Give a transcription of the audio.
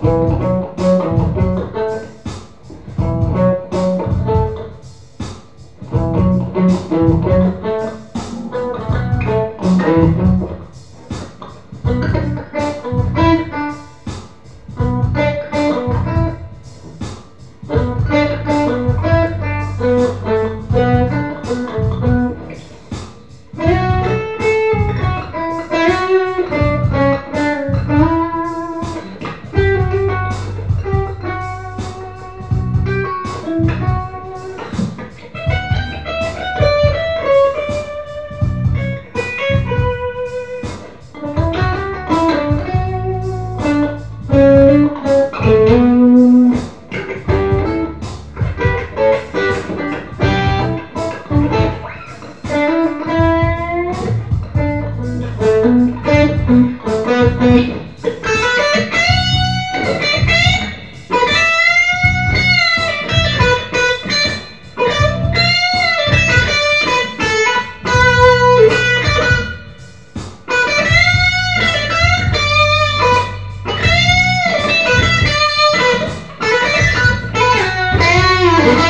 Música